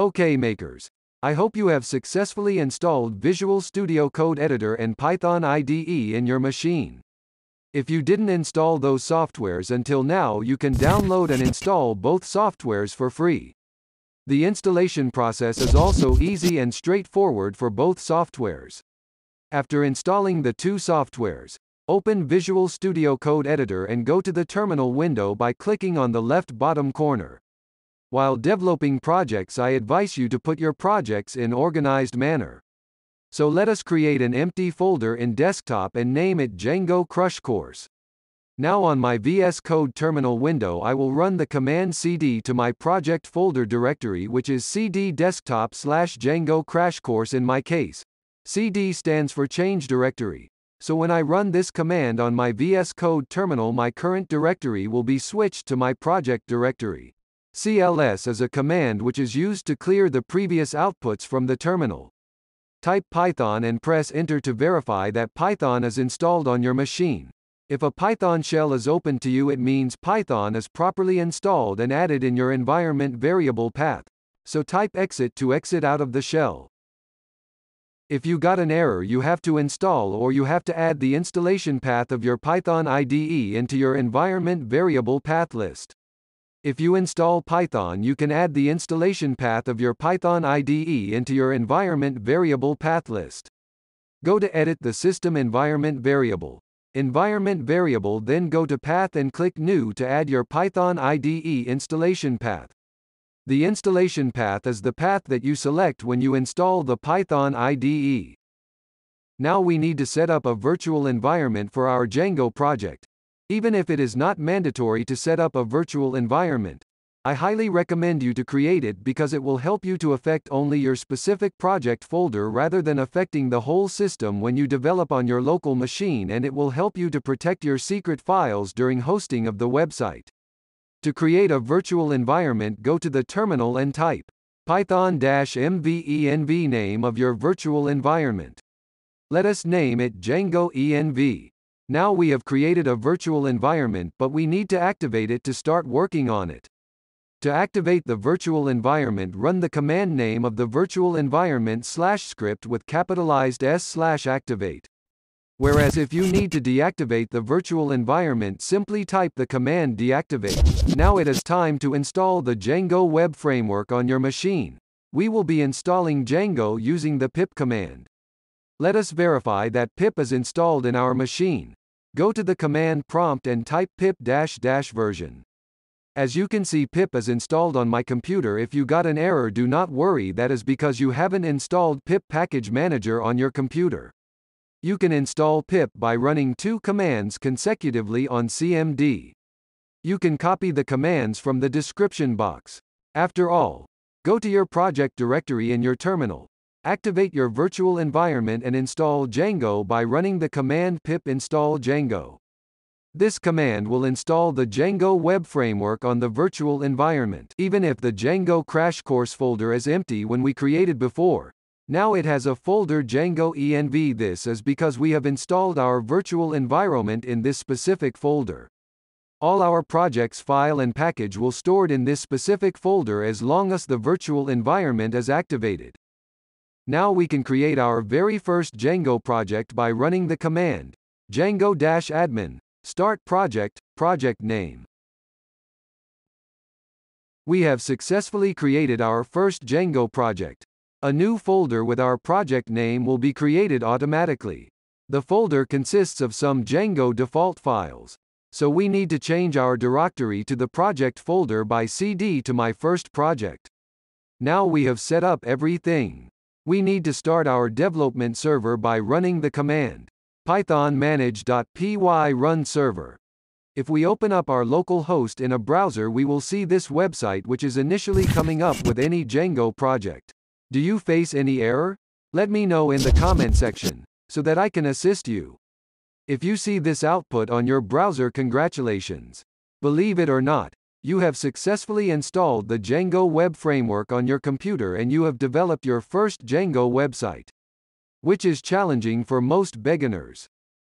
Okay makers. I hope you have successfully installed Visual Studio Code Editor and Python IDE in your machine. If you didn't install those softwares until now you can download and install both softwares for free. The installation process is also easy and straightforward for both softwares. After installing the two softwares, open Visual Studio Code Editor and go to the terminal window by clicking on the left bottom corner. While developing projects I advise you to put your projects in organized manner. So let us create an empty folder in desktop and name it Django Crash Course. Now on my VS Code terminal window I will run the command cd to my project folder directory which is cd desktop slash Django Crash Course in my case. cd stands for change directory. So when I run this command on my VS Code terminal my current directory will be switched to my project directory. CLS is a command which is used to clear the previous outputs from the terminal. Type Python and press Enter to verify that Python is installed on your machine. If a Python shell is open to you it means Python is properly installed and added in your environment variable path. So type exit to exit out of the shell. If you got an error you have to install or you have to add the installation path of your Python IDE into your environment variable path list. If you install Python you can add the installation path of your Python IDE into your environment variable path list. Go to Edit the System Environment Variable. Environment Variable then go to Path and click New to add your Python IDE installation path. The installation path is the path that you select when you install the Python IDE. Now we need to set up a virtual environment for our Django project. Even if it is not mandatory to set up a virtual environment, I highly recommend you to create it because it will help you to affect only your specific project folder rather than affecting the whole system when you develop on your local machine and it will help you to protect your secret files during hosting of the website. To create a virtual environment go to the terminal and type python-mvenv name of your virtual environment. Let us name it Django env. Now we have created a virtual environment but we need to activate it to start working on it. To activate the virtual environment run the command name of the virtual environment slash script with capitalized S slash activate. Whereas if you need to deactivate the virtual environment simply type the command deactivate. Now it is time to install the Django web framework on your machine. We will be installing Django using the pip command. Let us verify that pip is installed in our machine. Go to the command prompt and type pip dash dash version. As you can see pip is installed on my computer if you got an error do not worry that is because you haven't installed pip package manager on your computer. You can install pip by running two commands consecutively on CMD. You can copy the commands from the description box. After all, go to your project directory in your terminal, Activate your virtual environment and install Django by running the command pip install Django. This command will install the Django web framework on the virtual environment even if the Django crash course folder is empty when we created before. Now it has a folder Django env this is because we have installed our virtual environment in this specific folder. All our projects file and package will stored in this specific folder as long as the virtual environment is activated. Now we can create our very first Django project by running the command django-admin, start project, project name. We have successfully created our first Django project. A new folder with our project name will be created automatically. The folder consists of some Django default files. So we need to change our directory to the project folder by cd to my first project. Now we have set up everything. We need to start our development server by running the command python manage.py run server. If we open up our local host in a browser we will see this website which is initially coming up with any Django project. Do you face any error? Let me know in the comment section, so that I can assist you. If you see this output on your browser congratulations. Believe it or not, you have successfully installed the Django web framework on your computer and you have developed your first Django website. Which is challenging for most beginners.